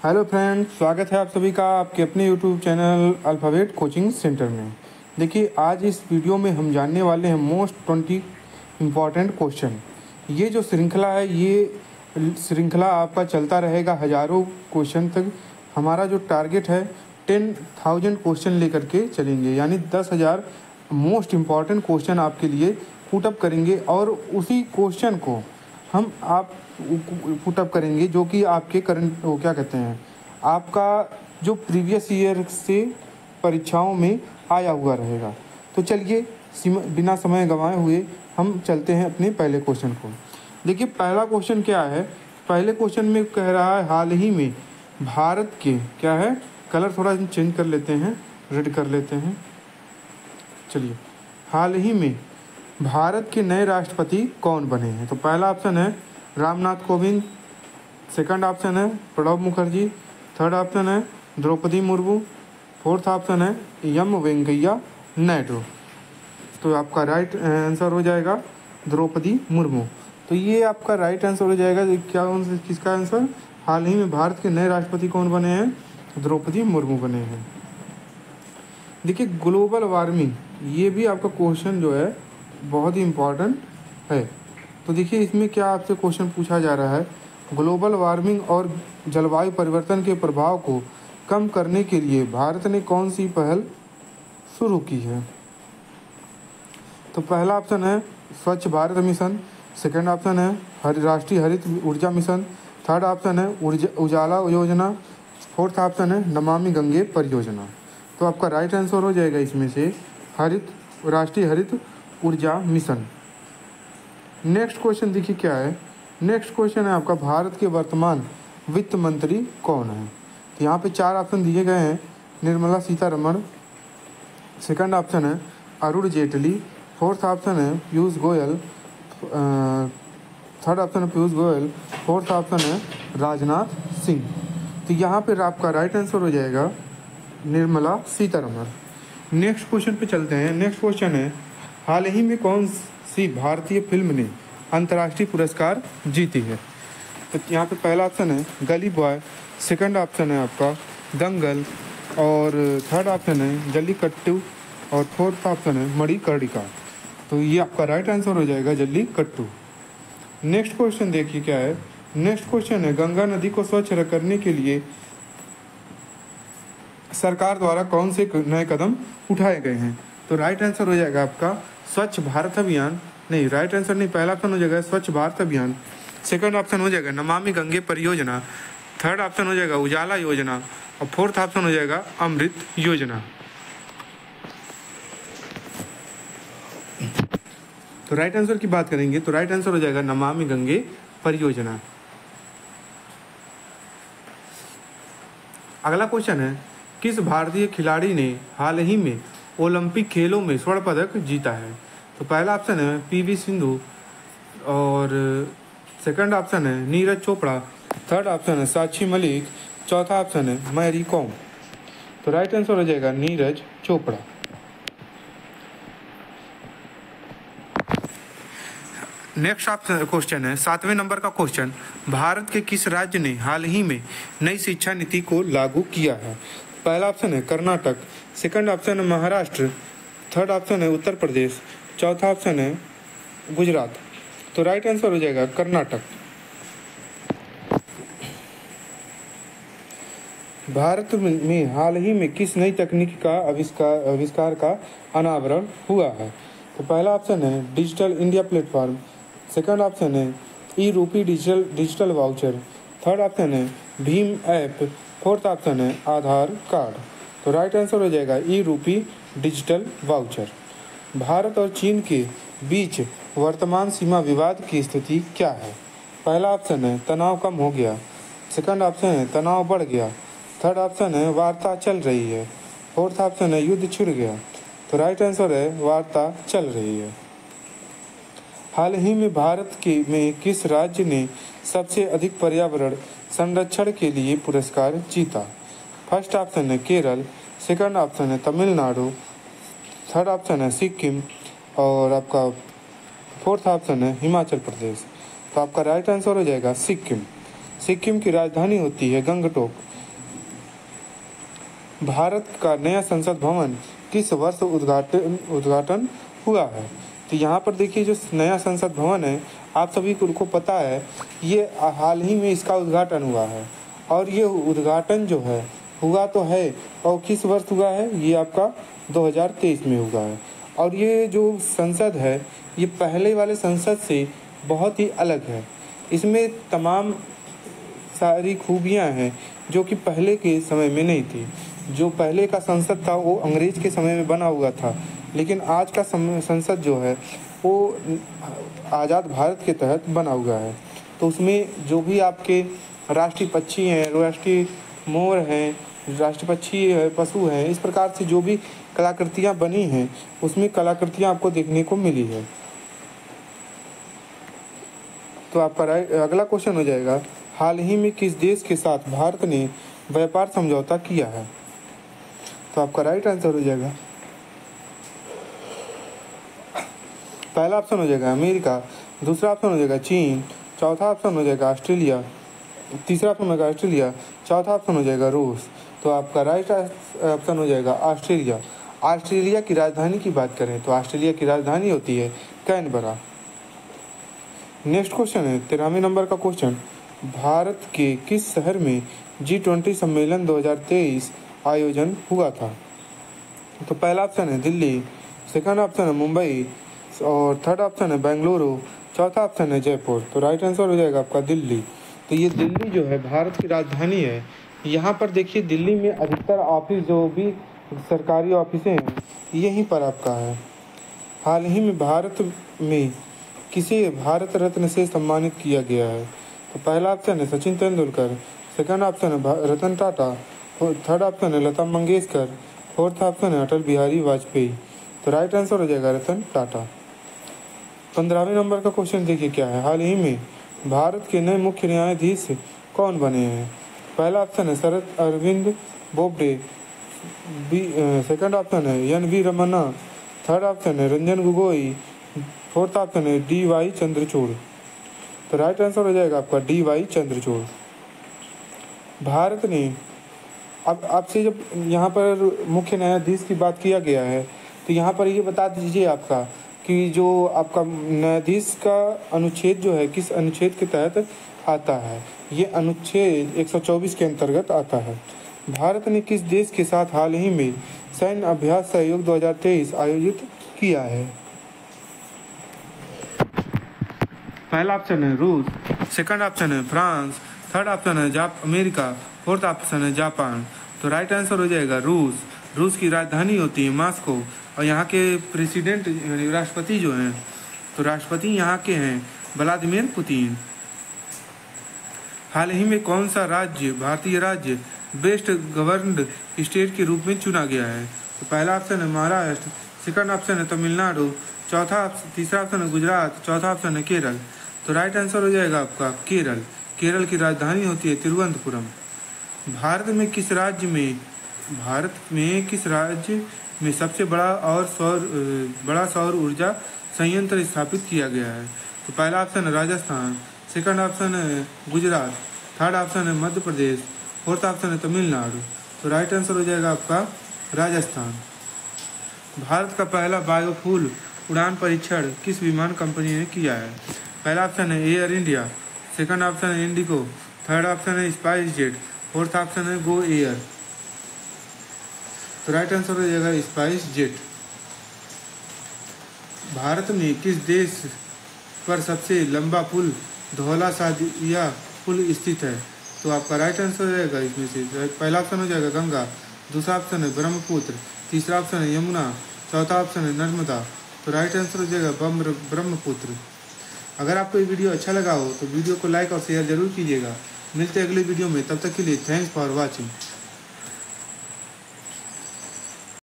Hello friend स्वागत है आप सभी का आपके अपने YouTube channel Alphabet Coaching Centre में। देखिए, आज इस वीडियो में हम जानने वाले हैं मोस्ट ट्वेंटी इंपॉर्टेंट क्वेश्चन ये जो श्रृंखला है, ये श्रृंखला आपका चलता रहेगा हज़ारों क्वेश्चन तक। हमारा जो टारगेट है टेन थाउज़ेंड क्वेश्चन लेकर के चलेंगे, यानी दस हज़ार मोस्ट इंपॉर्टेंट क्वेश्चन आपके लिए पुटअप करेंगे और उसी क्वेश्चन को हम आप पुटअप करेंगे, जो कि आपके करंट वो क्या कहते हैं, आपका जो प्रीवियस ईयर से परीक्षाओं में आया हुआ रहेगा। तो चलिए बिना समय गंवाए हुए हम चलते हैं अपने पहले क्वेश्चन को। देखिए, पहला क्वेश्चन क्या है? पहले क्वेश्चन में कह रहा है, हाल ही में भारत के, क्या है? कलर थोड़ा चेंज कर लेते हैं रेड कर लेते हैं। चलिए, हाल ही में भारत के नए राष्ट्रपति कौन बने हैं? तो पहला ऑप्शन है रामनाथ कोविंद सेकंड ऑप्शन है प्रणब मुखर्जी थर्ड ऑप्शन है द्रौपदी मुर्मू फोर्थ ऑप्शन है यम वेंकैया नायडू। तो आपका राइट आंसर हो जाएगा द्रौपदी मुर्मू। तो ये आपका राइट आंसर हो जाएगा क्या किसका आंसर हाल ही में भारत के नए राष्ट्रपति कौन बने हैं? द्रौपदी मुर्मू बने हैं। देखिए ग्लोबल वार्मिंग ये भी आपका क्वेश्चन जो है, बहुत ही इम्पोर्टेंट है। तो देखिए, इसमें क्या आपसे क्वेश्चन पूछा जा रहा है? ग्लोबल वार्मिंग और जलवायु परिवर्तन के प्रभाव को कम करने के लिए भारत ने कौन सी पहल शुरू की है? तो पहला ऑप्शन है स्वच्छ भारत मिशन सेकेंड ऑप्शन है हर, राष्ट्रीय हरित ऊर्जा मिशन थर्ड ऑप्शन है ऊर्जा, उजाला योजना फोर्थ ऑप्शन है नमामि गंगे परियोजना। तो आपका राइट आंसर हो जाएगा इसमें से हरित, राष्ट्रीय हरित ऊर्जा मिशन। नेक्स्ट क्वेश्चन देखिए क्या है? नेक्स्ट क्वेश्चन है आपका, भारत के वर्तमान वित्त मंत्री कौन है? तो यहाँ पे चार ऑप्शन दिए गए हैं, निर्मला सीतारमण। सेकंड ऑप्शन है, अरुण जेटली। फोर्थ ऑप्शन है, पीयूष गोयल। थर्ड ऑप्शन है, पीयूष गोयल। फोर्थ ऑप्शन है, राजनाथ सिंह। तो यहाँ पर आपका राइट आंसर हो जाएगा, निर्मला सीतारमण। नेक्स्ट क्वेश्चन पे चलते हैं। नेक्स्ट क्वेश्चन है, हाल ही में कौन सी भारतीय फ़िल्म ने अंतर्राष्ट्रीय पुरस्कार जीती है। तो यहाँ पे पहला ऑप्शन है, गली बॉय। सेकंड ऑप्शन है आपका, दंगल। और थर्ड ऑप्शन है जल्ली कट्टू और फोर्थ ऑप्शन है मड़ी कर्डिका तो ये आपका राइट आंसर हो जाएगा जल्ली कट्टू नेक्स्ट क्वेश्चन देखिए क्या है। नेक्स्ट क्वेश्चन है, गंगा नदी को स्वच्छ करने के लिए सरकार द्वारा कौन से नए कदम उठाए गए हैं? तो राइट आंसर हो जाएगा आपका स्वच्छ भारत अभियान। नहीं राइट आंसर नहीं, पहला ऑप्शन हो जाएगा स्वच्छ भारत अभियान। सेकंड ऑप्शन हो जाएगा नमामि गंगे परियोजना। थर्ड ऑप्शन हो जाएगा उजाला योजना। और फोर्थ ऑप्शन हो जाएगा अमृत योजना। तो राइट आंसर की बात करेंगे तो राइट आंसर हो जाएगा नमामि गंगे परियोजना। अगला क्वेश्चन है, किस भारतीय खिलाड़ी ने हाल ही में ओलंपिक खेलों में स्वर्ण पदक जीता है। तो पहला ऑप्शन है पीवी सिंधु और सेकंड ऑप्शन है नीरज चोपड़ा। थर्ड ऑप्शन है साक्षी मलिक। चौथा ऑप्शन है मैरी कॉम। तो राइट आंसर हो जाएगा Neeraj Chopra. Next option question है, सातवें नंबर का क्वेश्चन भारत के किस राज्य ने हाल ही में नई शिक्षा नीति को लागू किया है? पहला ऑप्शन है कर्नाटक। सेकंड ऑप्शन है महाराष्ट्र थर्ड ऑप्शन है उत्तर प्रदेश चौथा ऑप्शन है गुजरात तो राइट आंसर हो जाएगा कर्नाटक भारत में हाल ही में किस नई तकनीक का आविष्कार आविष्कार का अनावरण हुआ है? तो पहला ऑप्शन है digital India platform second option है e rupee digital digital voucher third option है भीम ऐप फोर्थ ऑप्शन है आधार कार्ड तो राइट आंसर हो जाएगा ई रूपी डिजिटल वाउचर भारत और चीन के बीच वर्तमान सीमा विवाद की स्थिति क्या है? पहला ऑप्शन है, तनाव कम हो गया। सेकंड ऑप्शन है, तनाव बढ़ गया। थर्ड ऑप्शन है, वार्ता चल रही है। फोर्थ ऑप्शन है, युद्ध छिड़ गया। तो राइट आंसर है, वार्ता चल रही है। हाल ही में भारत के में किस राज्य ने सबसे अधिक पर्यावरण संरक्षण के लिए पुरस्कार जीता? फ़र्स्ट ऑप्शन है केरल, सेकंड ऑप्शन है तमिलनाडु, थर्ड ऑप्शन है सिक्किम और आपका फोर्थ ऑप्शन है हिमाचल प्रदेश। तो आपका राइट आंसर हो जाएगा सिक्किम। सिक्किम की राजधानी होती है गंगटोक। भारत का नया संसद भवन किस वर्ष उद्घाटन उद्घाटन हुआ है? तो यहाँ पर देखिए जो नया संसद भवन है, आप सभी को पता है, ये हाल ही में इसका उद्घाटन हुआ है। और ये उद्घाटन जो है हुआ तो है और किस वर्ष हुआ है? ये आपका 2023 में हुआ है। और ये जो संसद है, ये पहले वाले संसद से बहुत ही अलग है। इसमें तमाम सारी खूबियाँ हैं जो कि पहले के समय में नहीं थी। जो पहले का संसद था, वो अंग्रेज़ के समय में बना हुआ था। लेकिन आज का संसद जो है, वो आज़ाद भारत के तहत बना हुआ है। तो उसमें जो भी आपके राष्ट्रीय पक्षी हैं, राष्ट्रीय मोर हैं राष्ट्रीय पक्षी पशु हैं। इस प्रकार से जो भी कलाकृतियाँ बनी हैं, उसमें कलाकृतियाँ आपको देखने को मिली है। तो आपका अगला क्वेश्चन हो जाएगा। हाल ही में किस देश के साथ भारत ने व्यापार समझौता किया है? तो आपका राइट आंसर हो जाएगा। पहला ऑप्शन हो जाएगा अमेरिका, दूसरा ऑप्शन हो जाएगा चीन, चौथा ऑप्शन हो जाएगा ऑस्ट्रेलिया, तीसरा ऑप्शन हो जाएगा ऑस्ट्रेलिया, चौथा ऑप्शन हो जाएगा रूस। तो आपका राइट ऑप्शन हो जाएगा ऑस्ट्रेलिया। ऑस्ट्रेलिया की राजधानी की बात करें तो ऑस्ट्रेलिया की राजधानी होती है कैनबरा। नेक्स्ट क्वेश्चन है, तिरानवे नंबर का क्वेश्चन। भारत के किस शहर में जी ट्वेंटी सम्मेलन 2023 आयोजन हुआ था? तो पहला ऑप्शन है दिल्ली, सेकंड ऑप्शन है मुंबई, और थर्ड ऑप्शन है बेंगलुरु, चौथा ऑप्शन है जयपुर। तो राइट आंसर हो जाएगा आपका दिल्ली। तो ये दिल्ली जो है, भारत की राजधानी है। यहाँ पर देखिए दिल्ली में अधिकतर ऑफ़िस जो भी सरकारी ऑफिसें हैं, यहीं पर आपका है। हाल ही में भारत में किसे भारत रत्न से सम्मानित किया गया है? तो पहला ऑप्शन है सचिन तेंदुलकर, सेकंड ऑप्शन है रतन टाटा थर्ड ऑप्शन है लता मंगेशकर, फोर्थ ऑप्शन है अटल बिहारी वाजपेयी। तो राइट आंसर हो जाएगा रतन टाटा। पंद्रहवें नंबर का क्वेश्चन देखिए क्या है। हाल ही में भारत के नए मुख्य न्यायाधीश कौन बने हैं? पहला ऑप्शन है Sharad Arvind Bobde, B second option है N V Ramana third option है रंजन गोगोई फोर्थ ऑप्शन है डी वाई चंद्रचूड़। तो राइट आंसर हो जाएगा आपका डी वाई चंद्रचूड़। भारत ने, अब आपसे जब यहाँ पर मुख्य न्यायाधीश की बात किया गया है तो यहाँ पर ये बता दीजिए आपका कि जो आपका न्यायाधीश का अनुच्छेद जो है, किस अनुच्छेद के तहत आता है। ये अनुच्छेद 124 के अंतर्गत आता है। भारत ने किस देश के साथ हाल ही में सैन्य अभ्यास सहयोग 2023 आयोजित किया है? पहला ऑप्शन है रूस सेकंड ऑप्शन है फ्रांस थर्ड ऑप्शन है जाप, अमेरिका फोर्थ ऑप्शन है जापान। तो राइट आंसर हो जाएगा रूस। रूस की राजधानी होती है मास्को, और यहाँ के प्रेसिडेंट राष्ट्रपति जो हैं तो राष्ट्रपति यहाँ के हैं, व्लादिमिर पुतिन। हाल ही में कौन सा राज्य, भारतीय राज्य बेस्ट गवर्नड स्टेट के रूप में चुना गया है? तो पहला ऑप्शन है महाराष्ट्र सेकंड ऑप्शन है तमिलनाडु, चौथा तीसरा ऑप्शन है गुजरात, चौथा ऑप्शन है केरल। तो राइट आंसर हो जाएगा आपका केरल। केरल की राजधानी होती है तिरुवनंतपुरम। भारत में किस राज्य में, भारत में किस राज्य में सबसे बड़ा और सौर, बड़ा सौर ऊर्जा संयंत्र स्थापित किया गया है? तो पहला ऑप्शन है राजस्थान सेकंड ऑप्शन है गुजरात थर्ड ऑप्शन है मध्य प्रदेश फोर्थ ऑप्शन है तमिलनाडु तो राइट आंसर हो जाएगा आपका राजस्थान भारत का पहला बायोफूल उड़ान परीक्षण किस विमान कंपनी ने किया है? पहला ऑप्शन है एयर इंडिया सेकंड ऑप्शन है इंडिगो थर्ड ऑप्शन है स्पाइस जेट फोर्थ ऑप्शन है गो एयर तो राइट आंसर हो जाएगा स्पाइस जेट भारत में किस देश पर सबसे लंबा पुल धौला सादिया पुल स्थित है तो आपका राइट आंसर हो जाएगा इसमें से। पहला ऑप्शन हो जाएगा गंगा, दूसरा ऑप्शन है ब्रह्मपुत्र, तीसरा ऑप्शन है यमुना, चौथा ऑप्शन है नर्मदा तो राइट आंसर हो जाएगा ब्रह्मपुत्र। अगर आपको ये वीडियो अच्छा लगा हो तो वीडियो को लाइक और शेयर ज़रूर कीजिएगा। मिलते अगले वीडियो में, तब तक के लिए थैंक्स फॉर वॉचिंग